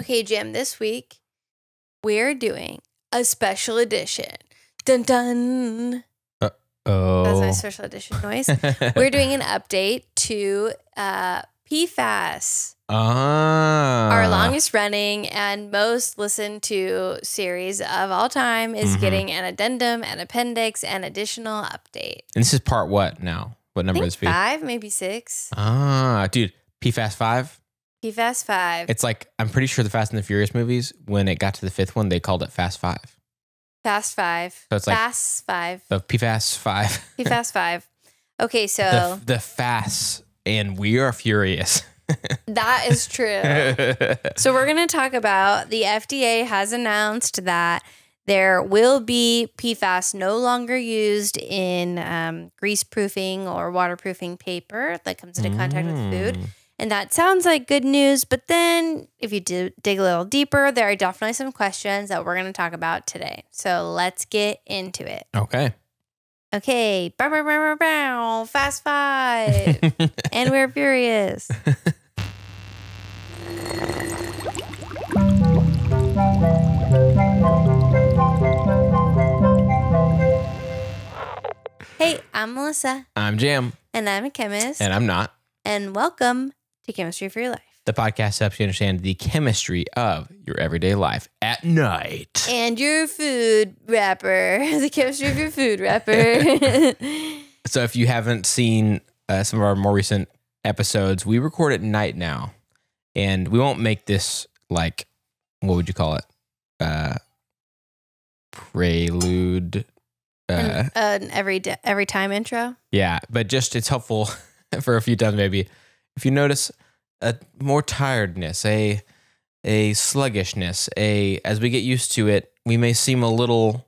Okay, Jim, this week we're doing a special edition. Dun dun. Oh. That's my special edition noise. we're doing an update to uh, PFAS, ah. our longest running and most listened to series of all time, is Mhm. getting an addendum, an appendix, and additional update. And this is part what now? What number is five, maybe six. Ah, dude, PFAS 5. PFAS five. It's like, I'm pretty sure the Fast and the Furious movies, when it got to the fifth one, they called it Fast 5. Fast five. So it's like- Fast five. So PFAS 5. PFAS five. Okay, so the, the Fast and We Are Furious. that is true. So we're going to talk about the FDA has announced that there will be PFAS no longer used in um, grease proofing or waterproofing paper that comes into contact with food. And that sounds like good news. But then if you do dig a little deeper, there are definitely some questions that we're going to talk about today. So let's get into it. Okay. Okay. Bow, bow, bow, bow. Fast five. and we're furious. hey, I'm Melissa, I'm Jam, and I'm a chemist, and I'm not. and welcome to Chemistry for Your Life. The podcast helps you understand the chemistry of your everyday life at night. And your food wrapper, the chemistry of your food wrapper. So if you haven't seen uh, some of our more recent episodes, we record at night now, and we won't make this like what would you call it? Uh, prelude. Uh, An, an every every time intro. yeah, but just it's helpful for a few times maybe if you notice a more tiredness, a a sluggishness, a as we get used to it, we may seem a little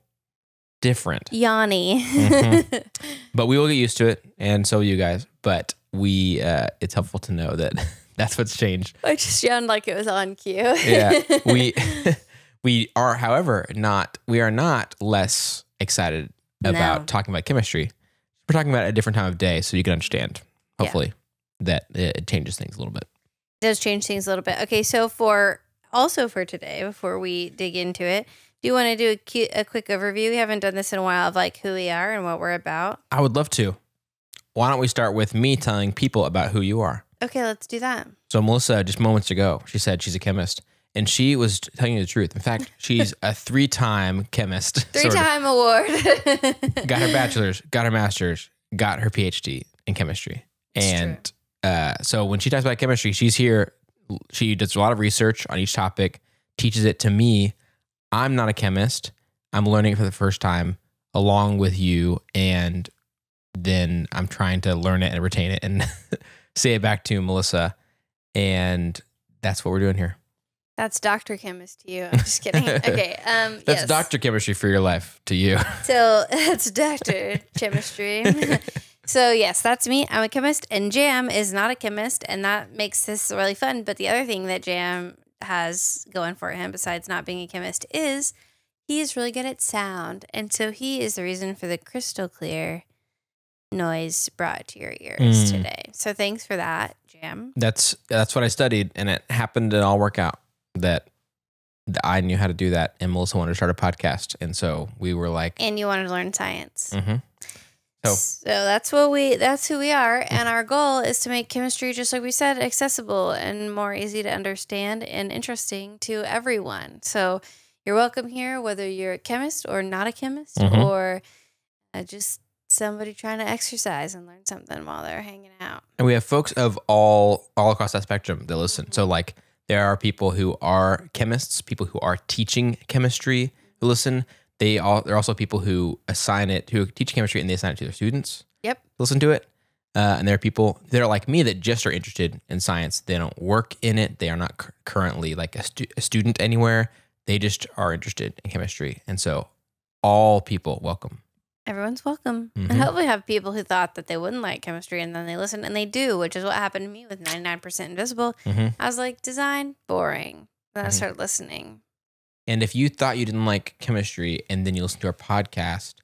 different. Yanni. Mhm. but we will get used to it and so will you guys but we uh it's helpful to know that that's what's changed I just yawned like it was on cue. yeah we we are however not we are not less excited about No. talking about chemistry we're talking about a different time of day so you can understand Yeah. That it changes things a little bit It does change things a little bit. Okay, so for also for today, before we dig into it, do you want to do a, cu- a quick overview? We haven't done this in a while of like who we are and what we're about. i would love to why don't we start with me telling people about who you are Okay, let's do that. So Melissa, just moments ago, she said she's a chemist, and she was telling you the truth. In fact, she's a three-time chemist. Three-time award. Got her bachelor's, got her master's, got her PhD in chemistry. It's and uh, so when she talks about chemistry, she's here. She does a lot of research on each topic, teaches it to me. I'm not a chemist. I'm learning it for the first time along with you, and then I'm trying to learn it and retain it and say it back to Melissa. And that's what we're doing here. That's Dr. Chemist to you. I'm just kidding. Okay. Um, That's yes. doctor chemistry for your life to you. So that's Dr. Chemistry. So, yes, that's me. I'm a chemist, and Jam is not a chemist, and that makes this really fun. But the other thing that Jam has going for him, besides not being a chemist, is he is really good at sound. And so he is the reason for the crystal clear noise brought to your ears Mm. today. So, thanks for that, Jam. That's that's what I studied, and it happened to all work out that I knew how to do that, and Melissa wanted to start a podcast, and so we were like, And you wanted to learn science. mhm. So- So that's what we that's who we are and our goal is to make chemistry just like we said accessible and more easy to understand and interesting to everyone. So you're welcome here whether you're a chemist or not a chemist Mhm. or uh, just somebody trying to exercise and learn something while they're hanging out. and we have folks of all all across that spectrum that listen. So like, there are people who are chemists, people who are teaching chemistry who listen. They all there are also people who assign it who teach chemistry and they assign it to their students. Yep. listen to it. Uh, and there are people that are like me that just are interested in science. They don't work in it. They are not cur- currently like a, stu- a student anywhere. They just are interested in chemistry. And so, all people welcome. Everyone's welcome. Mhm. And hopefully have people who thought that they wouldn't like chemistry and then they listen and they do, which is what happened to me with 99% invisible. Mhm. I was like, design, boring. Then I Mhm. started listening. And if you thought you didn't like chemistry and then you listen to our podcast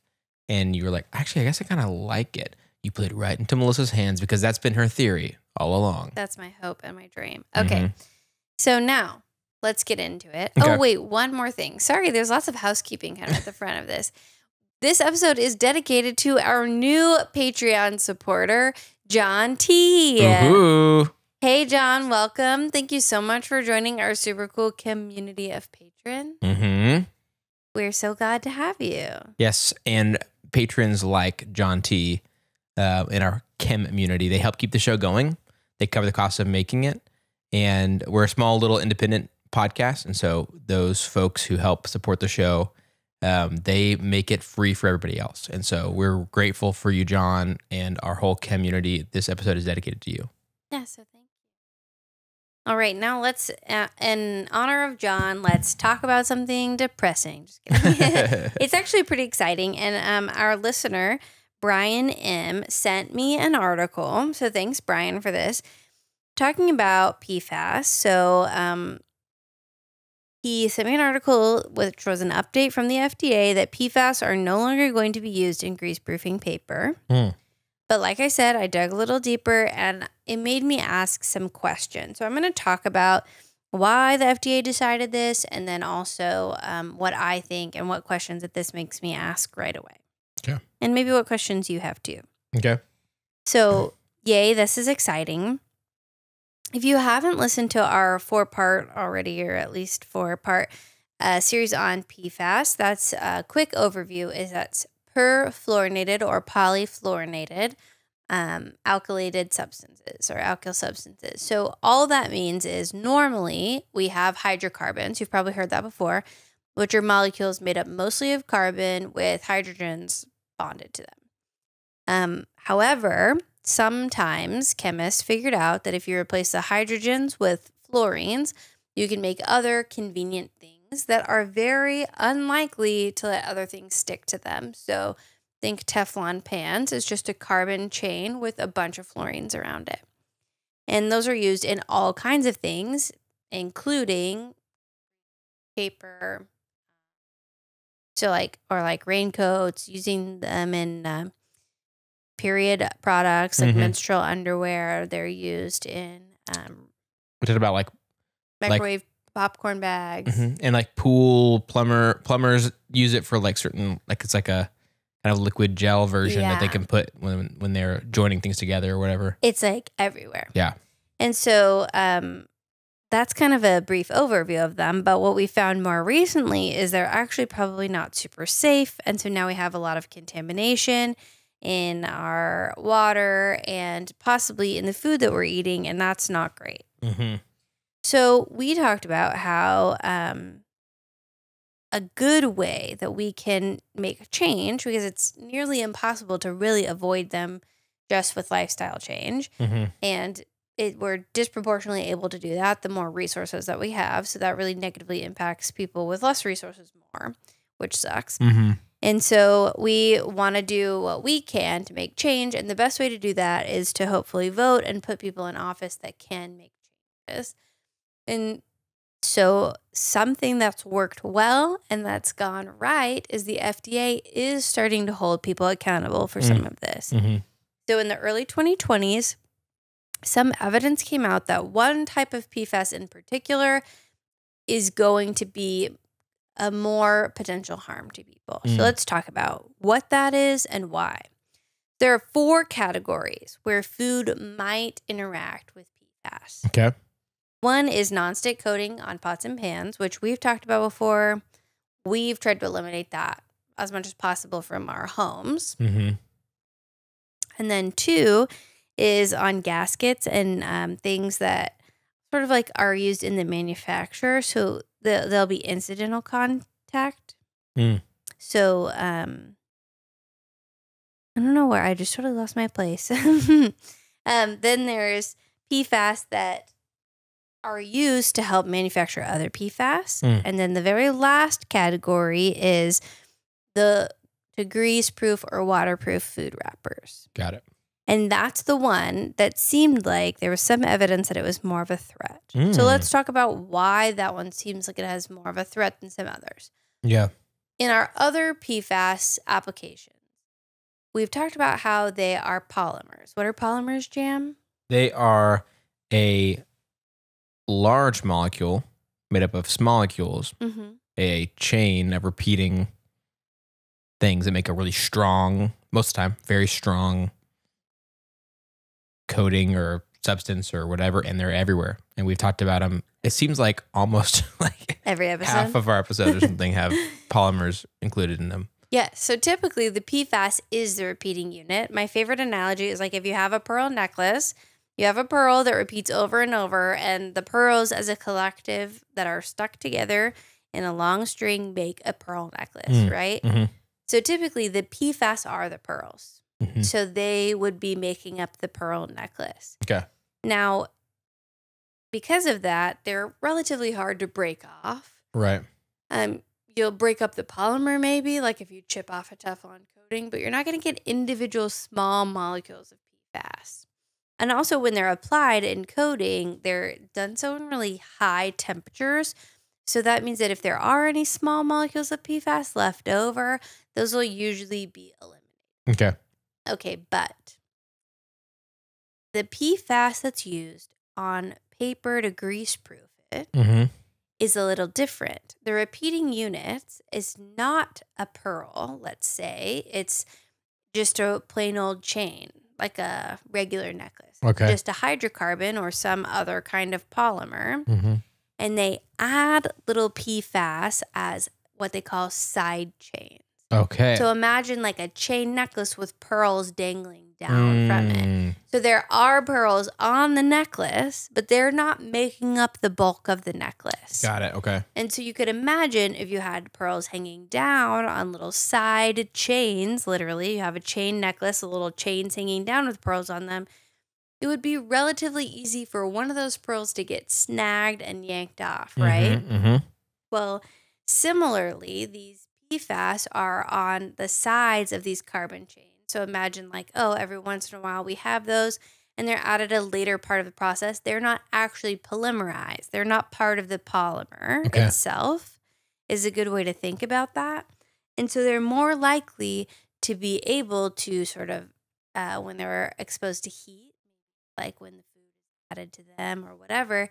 and you were like, actually, I guess I kind of like it, you played right into Melissa's hands because that's been her theory all along. That's my hope and my dream. Okay. Mhm. So now let's get into it. Okay. Oh, wait, one more thing. Sorry, there's lots of housekeeping kind of at the front of this. This episode is dedicated to our new Patreon supporter, John T. Woohoo. Hey, John, welcome. Thank you so much for joining our super cool community of patrons. Mm-hmm. We're so glad to have you. Yes, and patrons like John T. Uh, in our chem community, they help keep the show going. They cover the cost of making it, and we're a small little independent podcast. And so those folks who help support the show, um, they make it free for everybody else. And so we're grateful for you, John, and our whole community. This episode is dedicated to you. Yeah, so thank you. All right, now let's, uh, in honor of John, let's talk about something depressing. It's actually pretty exciting. And um, our listener, Brian M, sent me an article. So thanks, Brian, for this. Talking about PFAS. So um, he sent me an article which was an update from the FDA that PFAS are no longer going to be used in greaseproofing paper. Hmm. But like I said, I dug a little deeper and it made me ask some questions. So I'm going to talk about why the FDA decided this and then also um, what I think and what questions that this makes me ask right away. Okay. And maybe what questions you have too. Okay. So, yay, this is exciting. If you haven't listened to our four part already, or at least four part uh, series on PFAS, that's a quick overview is that's perfluorinated or polyfluorinated um, alkylated substances or alkyl substances. So, all that means is normally we have hydrocarbons. You've probably heard that before, which are molecules made up mostly of carbon with hydrogens bonded to them. Um, however, sometimes chemists figured out that if you replace the hydrogens with fluorines, you can make other convenient things that are very unlikely to let other things stick to them. So think Teflon pans is just a carbon chain with a bunch of fluorines around it. And those are used in all kinds of things, including paper. So like or like raincoats, using them in uh, period products like Mhm. menstrual underwear. They're used in um, We talked about like, Like- microwave popcorn bags. mhm. and like pool plumber plumbers use it for like certain like it's like a kind of liquid gel version that they can put when when they're joining things together or whatever. It's like everywhere. Yeah. And so um, that's kind of a brief overview of them. But what we found more recently is they're actually probably not super safe. And so now we have a lot of contamination in our water and possibly in the food that we're eating. And that's not great. Mm-hmm. So we talked about how um, a good way that we can make a change because it's nearly impossible to really avoid them just with lifestyle change Mm-hmm. and it, we're disproportionately able to do that the more resources that we have so that really negatively impacts people with less resources more which sucks Mm-hmm. and so we want to do what we can to make change and the best way to do that is to hopefully vote and put people in office that can make changes and so something that's worked well and that's gone right is the FDA is starting to hold people accountable for some of this. Mm-hmm. So in the early 2020s, some evidence came out that one type of PFAS in particular is going to be a more potential harm to people. Mm. So let's talk about what that is and why. There are four categories where food might interact with PFAS. Okay. One is nonstick coating on pots and pans, which we've talked about before. We've tried to eliminate that as much as possible from our homes. Mm-hmm. And then two is on gaskets and um, things that sort of like are used in the manufacture. So the, there'll be incidental contact. Mm. So um, I don't know where I just totally lost my place. um, then there's PFAS that are used to help manufacture other PFAS. Mm. And then the very last category is the to grease proof or waterproof food wrappers. Got it. And that's the one that seemed like there was some evidence that it was more of a threat. So Mm. let's talk about why that one seems like it has more of a threat than some others. Yeah. In our other PFAS applications, we've talked about how they are polymers. What are polymers, Jam? They are a large molecule made up of small molecules, Mm-hmm. a chain of repeating things that make a really strong, most of the time, very strong coating or substance or whatever, and they're everywhere. And we've talked about them. It seems like almost like Every episode. half of our episodes or something have polymers included in them. Yeah, so typically the PFAS is the repeating unit. My favorite analogy is like if you have a pearl necklace, you have a pearl that repeats over and over, and the pearls as a collective that are stuck together in a long string make a pearl necklace, Mm, right? mhm. So typically the PFAS are the pearls. Mhm. So they would be making up the pearl necklace. Okay. Now, because of that, they're relatively hard to break off. Right. Um, you'll break up the polymer maybe, like if you chip off a Teflon coating, but you're not going to get individual small molecules of PFAS. And also, when they're applied in coating, they're done so in really high temperatures. So that means that if there are any small molecules of PFAS left over, those will usually be eliminated. Okay. Okay, but the PFAS that's used on paper to grease proof it Mm-hmm. is a little different. The repeating unit is not a pearl, let's say. It's just a plain old chain, like a regular necklace. Okay. Just a hydrocarbon or some other kind of polymer. Mm-hmm. And they add little PFAS as what they call side chains. Okay. So imagine like a chain necklace with pearls dangling down from it. Mm, So there are pearls on the necklace, but they're not making up the bulk of the necklace. Got it. Okay. And so you could imagine if you had pearls hanging down on little side chains, literally, you have a chain necklace, a little chains hanging down with pearls on them. It would be relatively easy for one of those pearls to get snagged and yanked off, right? Mm-hmm. Well, similarly, these PFAS are on the sides of these carbon chains. So imagine, like, oh, every once in a while we have those and they're added a later part of the process. They're not actually polymerized, they're not part of the polymer Okay. itself, is a good way to think about that. And so they're more likely to be able to sort of, uh, when they're exposed to heat, like when the food is added to them or whatever,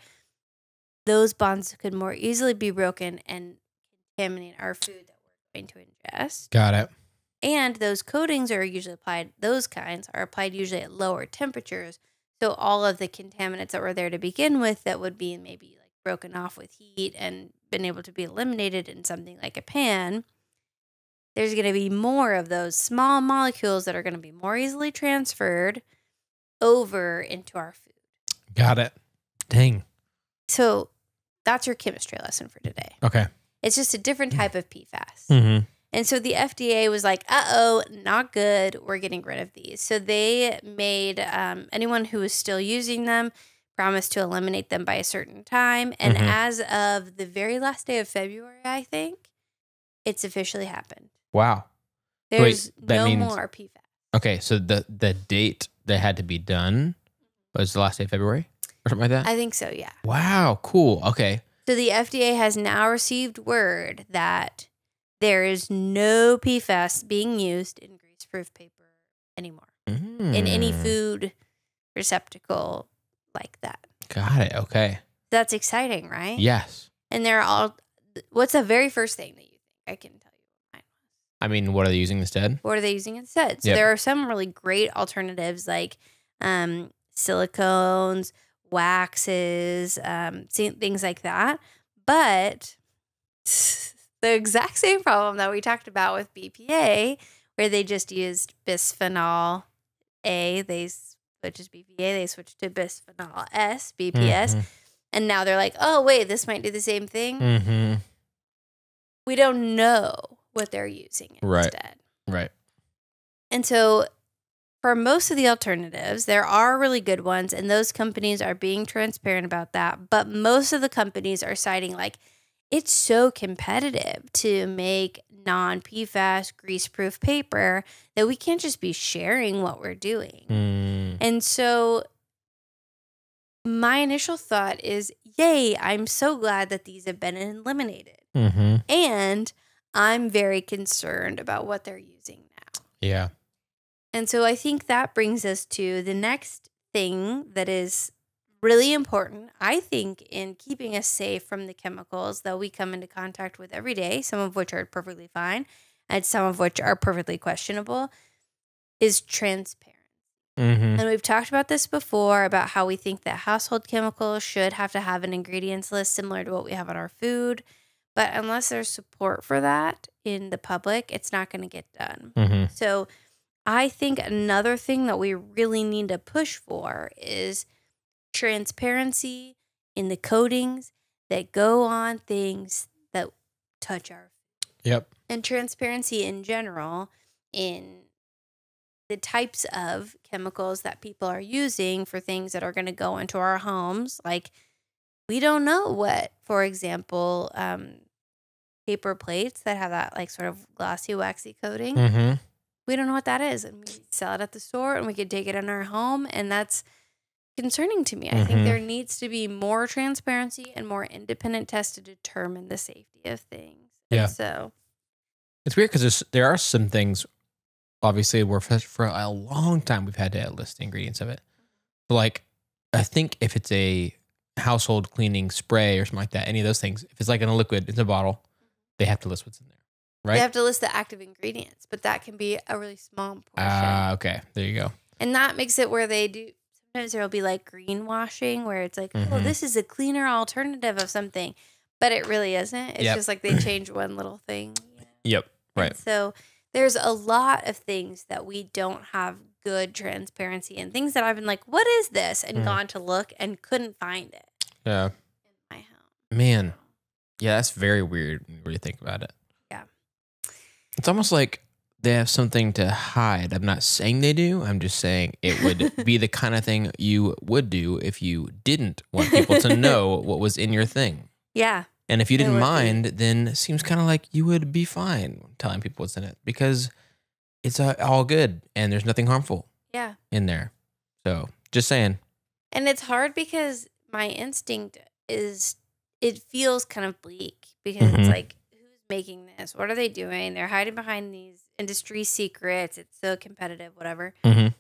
those bonds could more easily be broken and contaminate our food that we're going to ingest. Got it. And those coatings are usually applied, those kinds are applied usually at lower temperatures. So all of the contaminants that were there to begin with that would be maybe like broken off with heat and been able to be eliminated in something like a pan, there's going to be more of those small molecules that are going to be more easily transferred over into our food. Got it. Dang. So that's your chemistry lesson for today. Okay. It's just a different type of PFAS. Mm-hmm. And so the FDA was like, uh oh, not good. We're getting rid of these. So they made um, anyone who was still using them promise to eliminate them by a certain time. And Mhm. as of the very last day of February, I think, it's officially happened. Wow. There's that no means- more PFAS. Okay. So the the date that had to be done was the last day of February or something like that. I think so, yeah. wow. Cool. Okay. So the FDA has now received word that there is no PFAS being used in greaseproof paper anymore in any Mm. food receptacle like that. Got it. Okay. That's exciting, right? Yes. And they're all. What's the very first thing that you think? I can tell you. what mine was. I mean, what are they using instead? What are they using instead? So Yep. there are some really great alternatives like um, silicones, waxes, um, things like that. But the exact same problem that we talked about with BPA, where they just used bisphenol A, they s- which is BPA, they switched to bisphenol S, BPS, and now they're like, oh wait, this might do the same thing. Mm-hmm. We don't know what they're using Right. instead. Right. And so, for most of the alternatives, there are really good ones, and those companies are being transparent about that. But most of the companies are citing, like, it's so competitive to make non PFAS grease proof paper that we can't just be sharing what we're doing. Mm. And so, my initial thought is, yay, I'm so glad that these have been eliminated. Mm-hmm. And I'm very concerned about what they're using now. Yeah. And so I think that brings us to the next thing that is really important, I think, in keeping us safe from the chemicals that we come into contact with every day, some of which are perfectly fine and some of which are perfectly questionable, is transparency. Mm-hmm. And we've talked about this before about how we think that household chemicals should have to have an ingredients list similar to what we have on our food. But unless there's support for that in the public, it's not going to get done. Mm-hmm. So I think another thing that we really need to push for is transparency in the coatings that go on things that touch our Yep. and transparency in general in the types of chemicals that people are using for things that are going to go into our homes. Like, we don't know what, for example, um, paper plates that have that like sort of glossy, waxy coating. Mm-hmm. We don't know what that is. And we sell it at the store and we could take it in our home. And that's concerning to me. I think there needs to be more transparency and more independent tests to determine the safety of things. And Yeah. so, It's weird because there are some things, obviously, where for, for a long time we've had to list the ingredients of it. But like, I think if it's a household cleaning spray or something like that, any of those things, if it's like in a liquid, it's a bottle, they have to list what's in there, right? They have to list the active ingredients, but that can be a really small portion. Ah, okay. There you go. and that makes it where they do sometimes there'll be like greenwashing where it's like, oh, Mhm. this is a cleaner alternative of something. But it really isn't. It's Yep. just like they change one little thing. you know? Yep. And Right. so there's a lot of things that we don't have good transparency and Things that I've been like, what is this? And Mhm. gone to look and couldn't find it Yeah. in my home. Man. Yeah, that's very weird when you think about it. Yeah. It's almost like they have something to hide. I'm not saying they do. I'm just saying it would be the kind of thing you would do if you didn't want people to know what was in your thing. Yeah. And if you didn't would be. mind, then it seems kind of like you would be fine telling people what's in it because it's uh, all good and there's nothing harmful Yeah. in there. So just saying. And it's hard because my instinct is it feels kind of bleak because it's Mhm. like who's making this? What are they doing? They're hiding behind these industry secrets. It's so competitive, whatever. Mhm.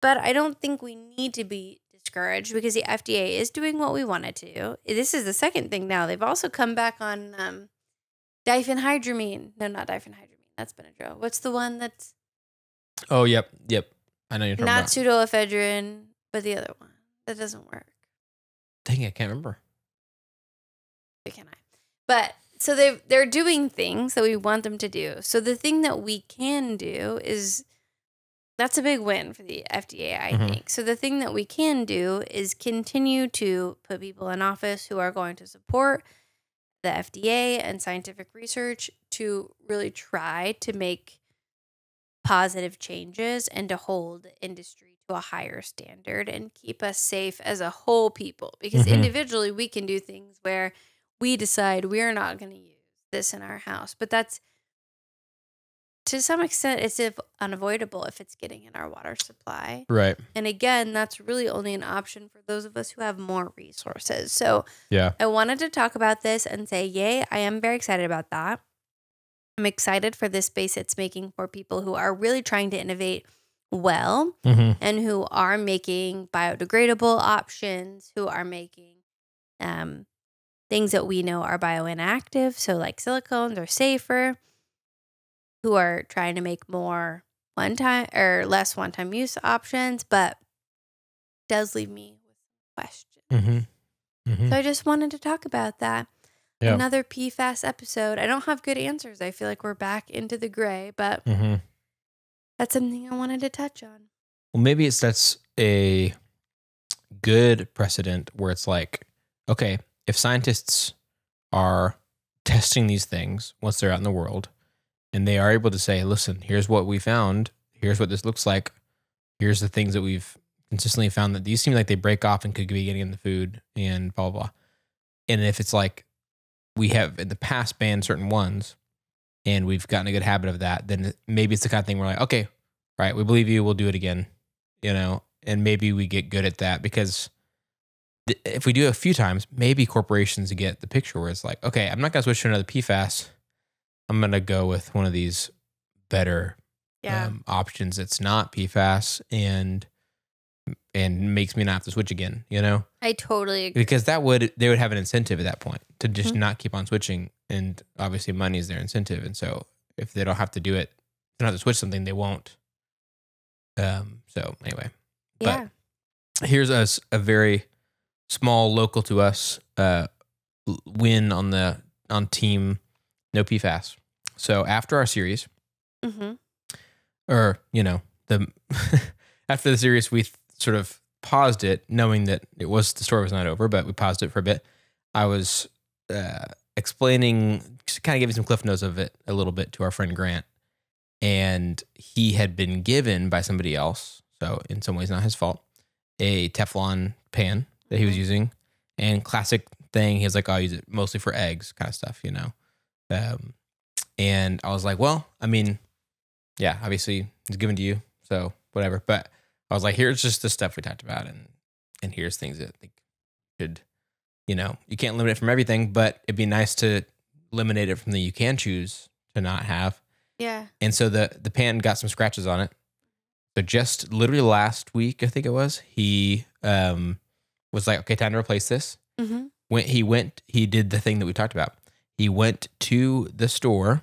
But I don't think we need to be discouraged because the FDA is doing what we wanted to. This is the second thing now. They've also come back on um, diphenhydramine. No, not diphenhydramine. That's Benadryl. What's the one that's Oh, yep. Yep. I know you're talking about. not about. pseudoephedrine, but the other one that doesn't work? Dang, I can't remember. Neither can I. But so they they're doing things that we want them to do. So the thing that we can do is that's a big win for the FDA, I Mhm. think. So the thing that we can do is continue to put people in office who are going to support the FDA and scientific research to really try to make positive changes and to hold industry to a higher standard and keep us safe as a whole people because Mhm. individually we can do things where we decide we're not going to use this in our house but that's to some extent it's if unavoidable if it's getting in our water supply Right. and again that's really only an option for those of us who have more resources so Yeah. I wanted to talk about this and say, yay, I am very excited about that. I'm excited for this space it's making for people who are really trying to innovate well Mm-hmm. and who are making biodegradable options, who are making um, things that we know are bioinactive, so like silicones are safer, who are trying to make more one time or less one time use options, but does leave me with questions. Mm-hmm. Mm-hmm. So I just wanted to talk about that. Yeah. Another PFAS episode. I don't have good answers. I feel like we're back into the gray, but Mm-hmm. that's something I wanted to touch on. Well, maybe it's that's a good precedent where it's like, okay, if scientists are testing these things once they're out in the world and they are able to say, listen, here's what we found, here's what this looks like, here's the things that we've consistently found that these seem like they break off and could be getting in the food and blah, blah, blah. And if it's like we have in the past banned certain ones and we've gotten a good habit of that, then maybe it's the kind of thing we're like, okay, right, we believe you, we'll do it again, you know, and maybe we get good at that because if we do it a few times, maybe corporations get the picture where it's like, okay, I'm not going to switch to another PFAS. I'm going to go with one of these better Yeah. um, options that's not PFAS and and makes me not have to switch again, you know? I totally agree. Because that would they would have an incentive at that point to just Mhm. not keep on switching and obviously money is their incentive and so if they don't have to do it, they don't have to switch something, they won't. Um so anyway, Yeah. here's us a very small local to us uh win on the on team no PFAS. So after our series hmm or you know the after the series we sort of paused it knowing that it was the story was not over but we paused it for a bit. I was uh, explaining kind of giving some cliff notes of it a little bit to our friend grant. And he had been given by somebody else so in some ways not his fault a teflon pan that he was Mhm. using and classic thing he was like i'll use it mostly for eggs kind of stuff you know um, and i was like well i mean yeah, obviously it's given to you, so whatever. But I was like, here's just the stuff we talked about, and and here's things that like, should, you know, you can't limit it from everything, but it'd be nice to eliminate it from the you can choose to not have. Yeah. And so the the pan got some scratches on it. So just literally last week, I think it was, he um was like, okay, time to replace this. hmm When he went, he did the thing that we talked about. He went to the store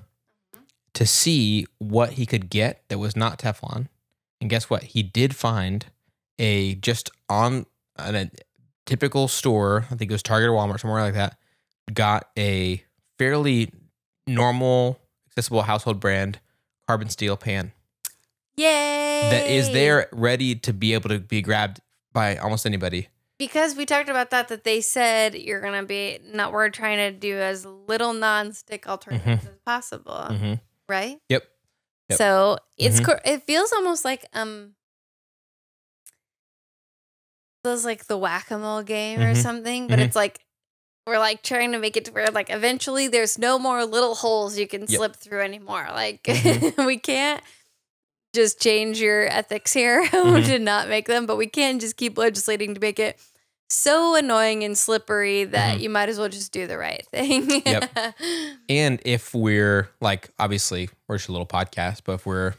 to see what he could get that was not Teflon. And guess what? He did find a just on on a typical store, I think it was Target or Walmart, somewhere like that, got a fairly normal, accessible household brand carbon steel pan Yay! that is there ready to be able to be grabbed by almost anybody. Because we talked about that. That they said you're gonna be not. We're trying to do as little non-stick alternatives as possible, hmm right? Yep. Yep. So it's Mhm. it feels almost like um feels like the whack-a-mole game or Mhm. something, but Mhm. it's like we're like trying to make it to where like eventually there's no more little holes you can Yep. slip through anymore. Like we can't just change your ethics here Mhm. to not make them, but we can just keep legislating to make it so annoying and slippery that Mhm. you might as well just do the right thing. Yep. And if we're like, obviously, we're just a little podcast, but if we're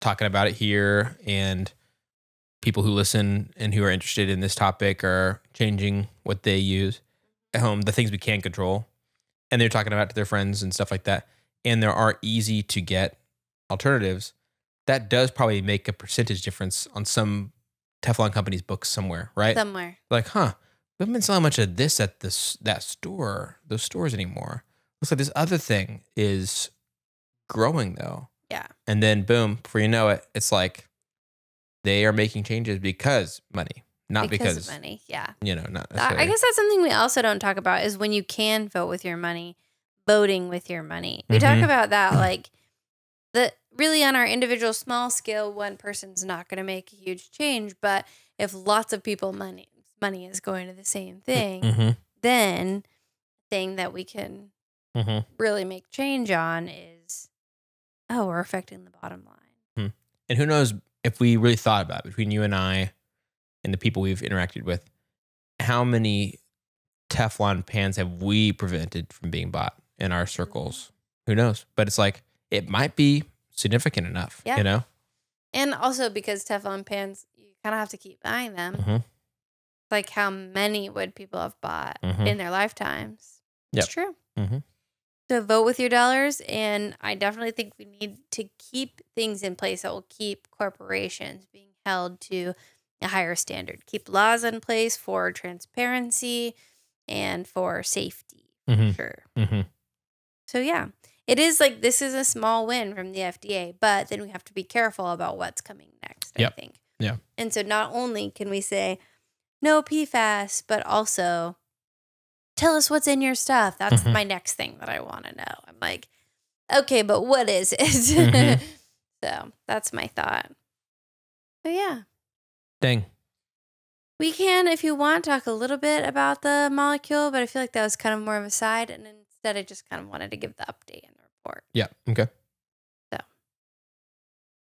talking about it here and people who listen and who are interested in this topic are changing what they use at home, the things we can't control, and they're talking about it to their friends and stuff like that, and there are easy to get alternatives, that does probably make a percentage difference on some Teflon company's books somewhere, right? Somewhere. like, huh, we haven't been selling much of this at this that store, those stores anymore. Looks like this other thing is growing though. Yeah. And then boom, before you know it, it's like they are making changes because money, not because, of money. Yeah. you know, not I guess that's something we also don't talk about is when you can vote with your money, voting with your money. We talk Mhm. about that like the really on our individual small scale, one person's not going to make a huge change, but if lots of people money money is going to the same thing, Mhm, then thing that we can mhm. really make change on is oh, we're affecting the bottom line. And who knows if we really thought about it, between you and I and the people we've interacted with, how many Teflon pans have we prevented from being bought in our circles? Who knows? But it's like it might be significant enough. Yeah. You know? And also because Teflon pans, you kind of have to keep buying them. Mhm. Like how many would people have bought Mhm. in their lifetimes? Yep. It's true. Mhm. So vote with your dollars, and I definitely think we need to keep things in place that will keep corporations being held to a higher standard. Keep laws in place for transparency and for safety. Mhm. Sure. hmm So yeah, it is like this is a small win from the FDA, but then we have to be careful about what's coming next. Yep. I think. Yeah. And so not only can we say no PFAS, but also tell us what's in your stuff. That's Mhm. my next thing that I want to know. I'm like, okay, but what is it? Mhm. so that's my thought. But yeah. Dang. We can, if you want, talk a little bit about the molecule, but I feel like that was kind of more of a side. And instead, I just kind of wanted to give the update report. Yeah. Okay. So,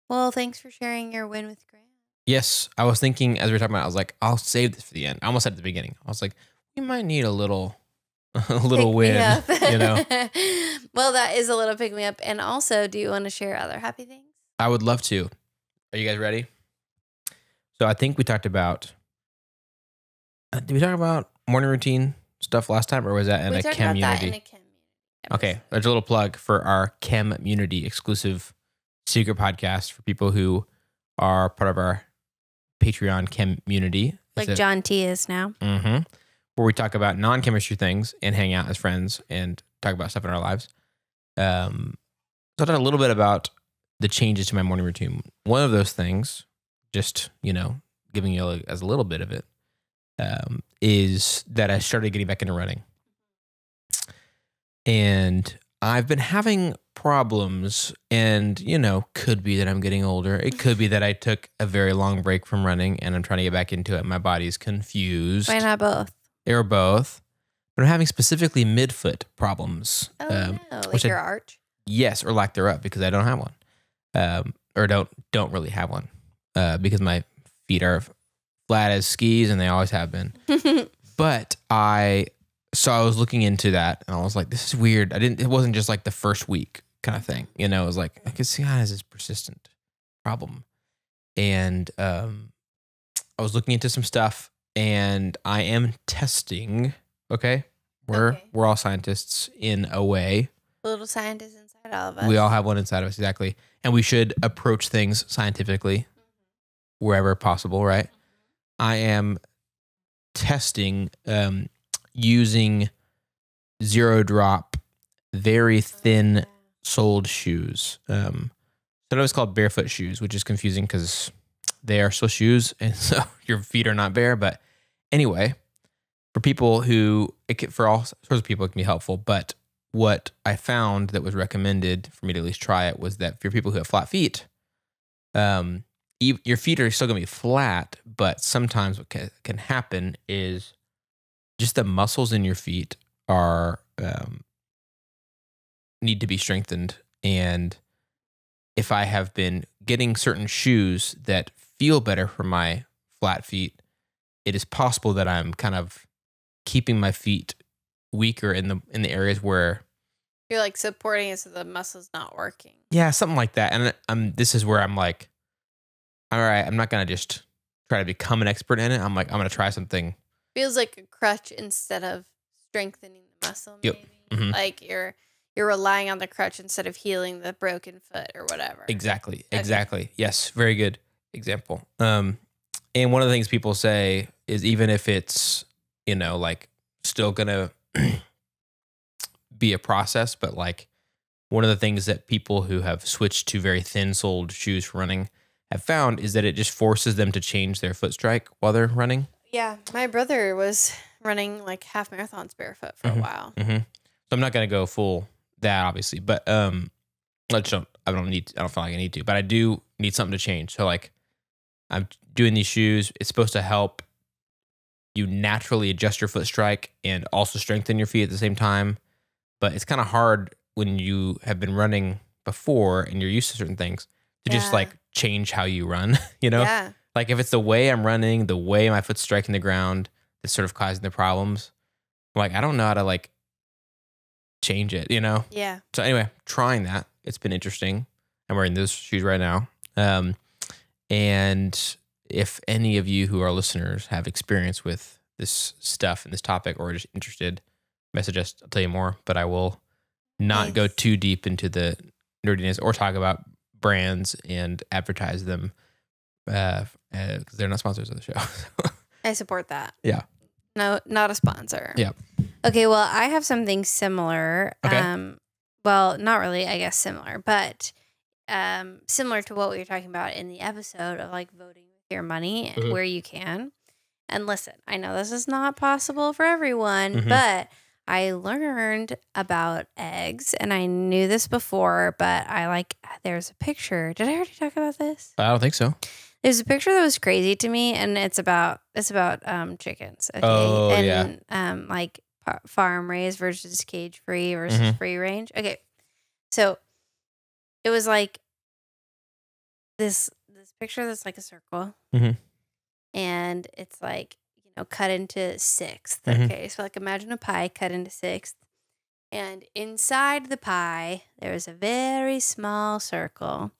well, thanks for sharing your win with Grant. Yes. I was thinking as we were talking about, I was like, I'll save this for the end. I almost said at the beginning. I was like, we might need a little, a little Pick win. you know. well, that is a little pick me up. And also, do you want to share other happy things? I would love to. Are you guys ready? So I think we talked about. Uh, did we talk about morning routine stuff last time, or was that in we a community? about that in a chem Okay, there's a little plug for our Chem Community exclusive secret podcast for people who are part of our Patreon Chem Community. like John T is now. hmm where we talk about non-chemistry things and hang out as friends and talk about stuff in our lives. Um, so I talked a little bit about the changes to my morning routine. One of those things, just you know, giving you a, as a little bit of it, um, is that I started getting back into running, and I've been having problems. And you know, could be that I'm getting older. It could be that I took a very long break from running and I'm trying to get back into it. My body's confused Why not both? or both. But I'm having specifically midfoot problems. Oh Um, no, like which I- your arch. yes, or lack thereof, because I don't have one, um, or don't don't really have one, uh, because my feet are flat as skis and they always have been. But I so I was looking into that and I was like, this is weird. I didn't. It wasn't just like the first week kind of thing. You know, it was like I could see how this is persistent problem, and um, I was looking into some stuff and I am testing. Okay, we're Okay. we're all scientists in a way. Little scientists inside all of us. We all have one inside of us, exactly. And we should approach things scientifically wherever possible, right? I am testing um, using zero drop, very thin soled shoes. Um, sometimes called barefoot shoes, which is confusing because they are still shoes, and so your feet are not bare. But anyway, for people who, it can, for all sorts of people, it can be helpful. But what I found that was recommended for me to at least try it was that for people who have flat feet, um, your feet are still going to be flat, but sometimes what ca- can happen is just the muscles in your feet are um, need to be strengthened. And if I have been getting certain shoes that feel better for my flat feet, it is possible that I'm kind of keeping my feet weaker in the in the areas where You're like supporting it so the muscle's not working. yeah something like that and i'm this is where i'm like all right i'm not gonna just try to become an expert in it i'm like i'm gonna try something Feels like a crutch instead of strengthening the muscle. Yep. Mhm. like you're you're relying on the crutch instead of healing the broken foot or whatever. exactly Okay. exactly yes very good example um and one of the things people say is even if it's you know like still gonna be a process but like one of the things that people who have switched to very thin soled shoes for running have found is that it just forces them to change their foot strike while they're running Yeah, my brother was running like half marathons barefoot for Mhm. a while. Mm-hmm. So I'm not gonna go full that obviously, but um, I just don't. I don't need. I don't feel like I need to, but I do need something to change. So like, I'm doing these shoes. It's supposed to help you naturally adjust your foot strike and also strengthen your feet at the same time. But it's kind of hard when you have been running before and you're used to certain things to just like change how you run. You know, Yeah, like if it's the way I'm running, the way my foot's striking the ground that's sort of causing the problems. Like I don't know how to like change it, you know? yeah. So anyway, trying that. It's been interesting. I'm wearing those shoes right now. Um, and if any of you who are listeners have experience with this stuff and this topic or are just interested, message us. I'll tell you more, but I will not go too deep into the nerdiness or talk about brands and advertise them uh, uh 'cause they're not sponsors of the show. I support that. Yeah. No, not a sponsor. Yeah. Okay, well, I have something similar. Okay. Um, well, not really, I guess similar, but um, similar to what we were talking about in the episode of like voting with your money Mhm. where you can. And listen, I know this is not possible for everyone, Mhm. but I learned about eggs and I knew this before, but I like there's a picture. Did I already talk about this? I don't think so. There's a picture that was crazy to me, and it's about it's about um chickens. Okay, Oh, and yeah. um like farm raised versus cage free versus Mhm. free range. Okay, so it was like this this picture that's like a circle, Mhm. and it's like you know cut into 6th Mhm. Okay, so like imagine a pie cut into sixth, and inside the pie there's a very small circle,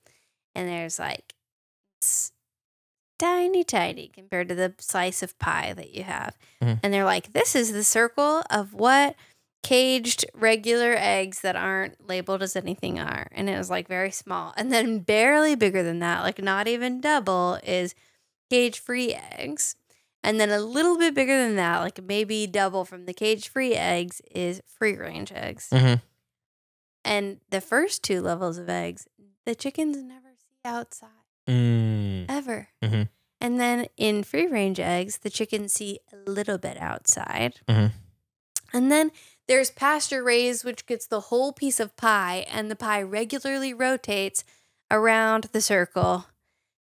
and there's like tiny, tiny compared to the slice of pie that you have. Mhm. And they're like, this is the circle of what caged regular eggs that aren't labeled as anything are. And it was like very small. And then barely bigger than that, like not even double, is cage free eggs. And then a little bit bigger than that, like maybe double from the cage free eggs, is free range eggs. hmm And the first two levels of eggs, the chickens never see outside Mm. Ever. Mhm. And then in free range eggs, the chickens see a little bit outside. Mhm. And then there's pasture raised, which gets the whole piece of pie, and the pie regularly rotates around the circle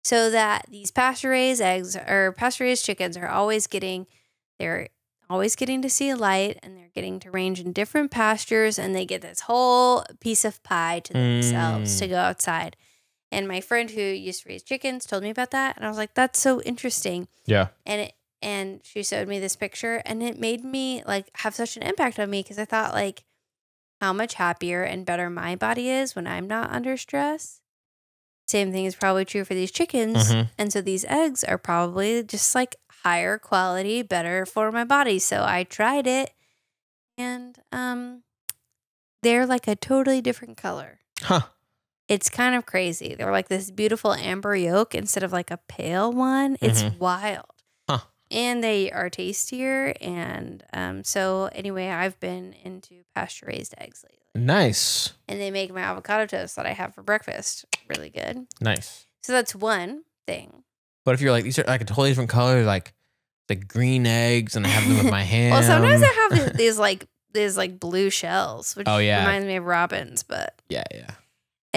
so that these pasture raised eggs or pasture raised chickens are always getting, they're always getting to see a light and they're getting to range in different pastures and they get this whole piece of pie to themselves to Mm. go outside. And my friend who used to raise chickens told me about that, and I was like, "That's so interesting." Yeah. And it and she showed me this picture, and it made me like have such an impact on me because I thought like how much happier and better my body is when I'm not under stress. Same thing is probably true for these chickens, Mhm. and so these eggs are probably just like higher quality, better for my body. So I tried it, and um, they're like a totally different color Huh. It's kind of crazy. They're like this beautiful amber yolk instead of like a pale one. It's Mhm. wild. Huh. And they are tastier. And um, so, anyway, I've been into pasture raised eggs lately. Nice. And they make my avocado toast that I have for breakfast really good. Nice. So, that's one thing. But if you're like these are like a totally different color, like the green eggs, and I have them with my hand. Well, sometimes I have these- these like these like blue shells, which Oh, yeah. reminds me of robins. But Yeah, yeah.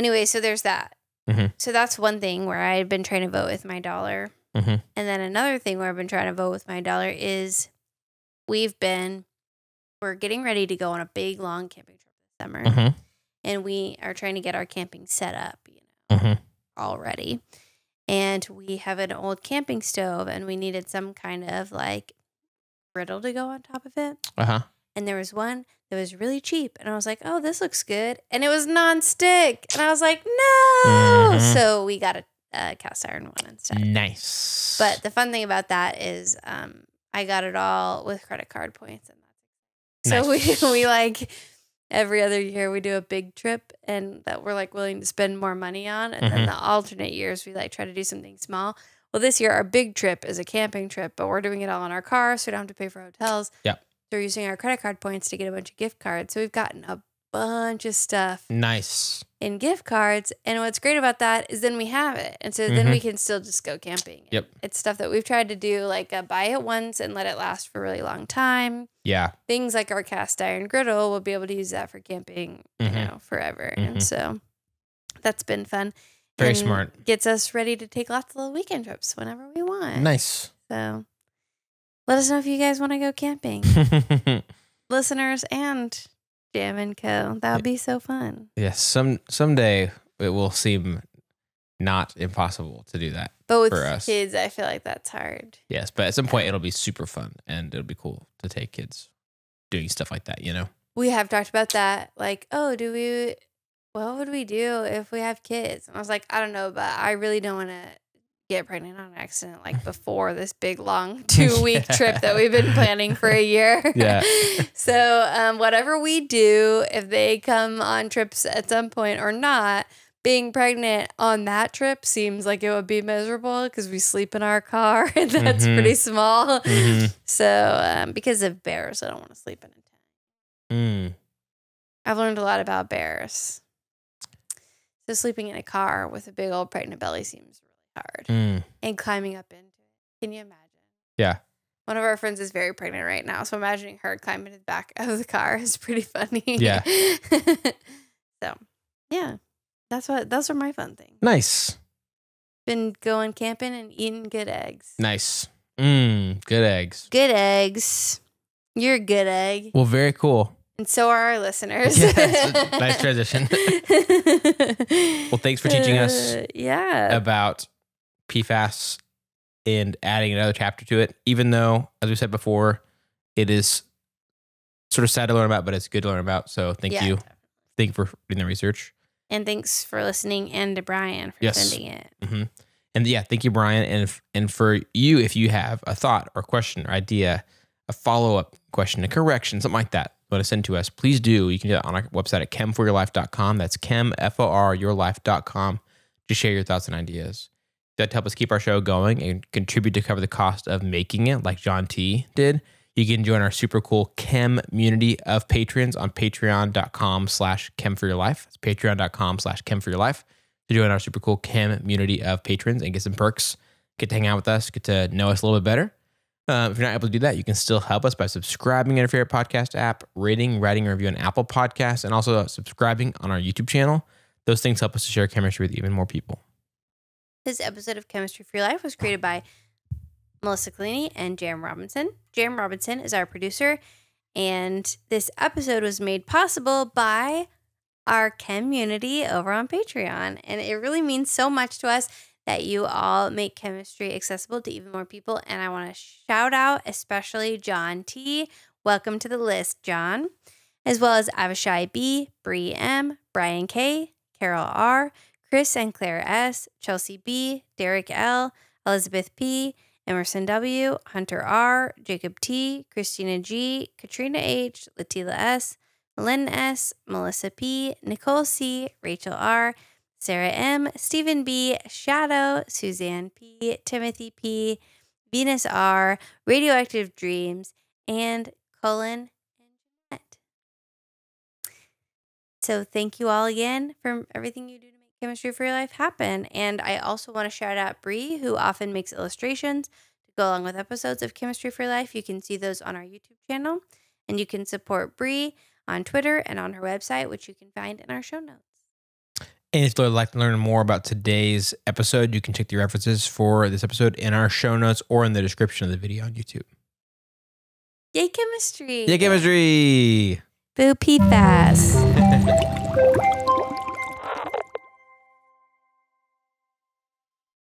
Anyway, so there's that. Mhm. So that's one thing where I've been trying to vote with my dollar. Mhm. And then another thing where I've been trying to vote with my dollar is we've been we're getting ready to go on a big long camping trip this summer, Mhm. and we are trying to get our camping set up, you know, Mhm. already. And we have an old camping stove, and we needed some kind of like griddle to go on top of it. Uh huh. And there was one that was really cheap. And I was like, oh, this looks good. And it was nonstick. And I was like, no. Mhm. So we got a, a cast iron one instead. Nice. But the fun thing about that is um, I got it all with credit card points. And that's so we, we like every other year we do a big trip and that we're like willing to spend more money on. And then Mhm. the alternate years we like try to do something small. Well, this year our big trip is a camping trip, but we're doing it all in our car, so we don't have to pay for hotels. Yep. We're using our credit card points to get a bunch of gift cards. So we've gotten a bunch of stuff nice. in gift cards. And what's great about that is then we have it. And so then we can still just go camping. Yep. It's stuff that we've tried to do, like uh, buy it once and let it last for a really long time. Yeah. Things like our cast iron griddle, we'll be able to use that for camping, you Mhm. know, forever. And Mhm. so that's been fun. Very smart. Gets us ready to take lots of little weekend trips whenever we want. Nice. So let us know if you guys want to go camping, listeners and Jam and Co. That would be so fun. yes. Some someday it will seem not impossible to do that. But with For us. kids, I feel like that's hard. Yes, but at some point it'll be super fun and it'll be cool to take kids doing stuff like that. You know. We have talked about that. Like, oh, do we, what would we do if we have kids? And I was like, I don't know, but I really don't want to get pregnant on accident like before this big long two week trip that we've been planning for a year. Yeah. so, um, whatever we do, if they come on trips at some point or not, being pregnant on that trip seems like it would be miserable because we sleep in our car and that's Mhm. pretty small. Mhm. So, um, because of bears, I don't want to sleep in a tent. Mm. I've learned a lot about bears. So sleeping in a car with a big old pregnant belly seems hard. Mm. And climbing up into it. Can you imagine? Yeah. One of our friends is very pregnant right now, so imagining her climbing the back of the car is pretty funny. Yeah. so, yeah. That's what those are my fun things. Nice. Been going camping and eating good eggs. Nice. Mm. Good eggs. Good eggs. You're a good egg. Well, very cool. And so are our listeners. Yes, nice transition. Well, thanks for teaching us Uh, yeah. about PFAS and adding another chapter to it, even though, as we said before, it is sort of sad to learn about, but it's good to learn about. So thank Yeah. you. Thank you for doing the research. And thanks for listening and to Brian for Yes. sending it. hmm And yeah, thank you, Brian. And if, and for you, if you have a thought or question or idea, a follow up question, a correction, something like that, want to send to us, please do. You can do that on our website at chemforyourlife.com. That's chem, F O R, yourlife.com. Just share your thoughts and ideas. That help us keep our show going and contribute to cover the cost of making it, like John T did. You can join our super cool chem community of patrons on patreon.com slash chem for your life. It's patreon.com slash chem for your life to join our super cool chem community of patrons and get some perks, get to hang out with us, get to know us a little bit better. Uh, if you're not able to do that, you can still help us by subscribing in your favorite podcast app, rating, writing, review on Apple Podcasts, and also subscribing on our YouTube channel. Those things help us to share chemistry with even more people. This episode of Chemistry for Your Life was created by Melissa Collini and Jam Robinson. Jam Robinson is our producer, and this episode was made possible by our community over on Patreon. And it really means so much to us that you all make chemistry accessible to even more people. And I want to shout out especially John T. Welcome to the list, John, as well as Avishai B, Bri M, Brian K, Carol R, Chris and Claire S, Chelsea B, Derek L, Elizabeth P, Emerson W, Hunter R, Jacob T, Kristina G, Katrina H, Letila S, Lyn S, Melissa P, Nicole C, Rachel R, Sarah M, Steven B, Shadow, Suzanne P, Timothy P, Venus R, Radioactive Dreams, and Cullyn and Jeannette. So thank you all again for everything you do chemistry for your life happen. And I also want to shout out Bri, who often makes illustrations to go along with episodes of Chemistry for Your Life. You can see those on our YouTube channel, and you can support Bri on Twitter and on her website, which you can find in our show notes. And if you'd like to learn more about today's episode, you can check the references for this episode in our show notes or in the description of the video on YouTube. Yay, chemistry! Yay, chemistry. Boo PFAS.